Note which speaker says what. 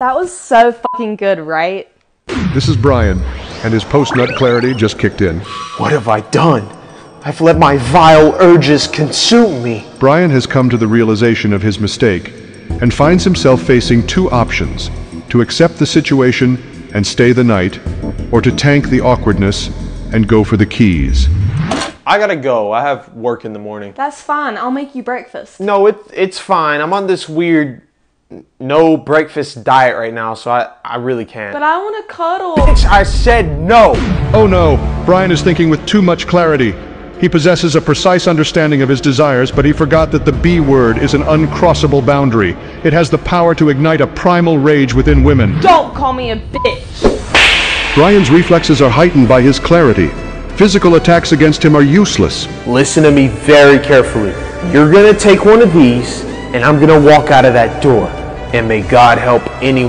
Speaker 1: That was so fucking good, right?
Speaker 2: This is Brian, and his post nut clarity just kicked in.
Speaker 3: What have I done? I've let my vile urges consume me.
Speaker 2: Brian has come to the realization of his mistake and finds himself facing two options to accept the situation and stay the night, or to tank the awkwardness and go for the keys.
Speaker 3: I gotta go. I have work in the morning.
Speaker 1: That's fine. I'll make you breakfast.
Speaker 3: No, it, it's fine. I'm on this weird no breakfast diet right now, so I, I really can't.
Speaker 1: But I want to cuddle.
Speaker 3: Bitch, I said no.
Speaker 2: Oh no, Brian is thinking with too much clarity. He possesses a precise understanding of his desires, but he forgot that the B word is an uncrossable boundary. It has the power to ignite a primal rage within women.
Speaker 1: Don't call me a bitch.
Speaker 2: Brian's reflexes are heightened by his clarity. Physical attacks against him are useless.
Speaker 3: Listen to me very carefully. You're gonna take one of these, and I'm gonna walk out of that door. And may God help anyone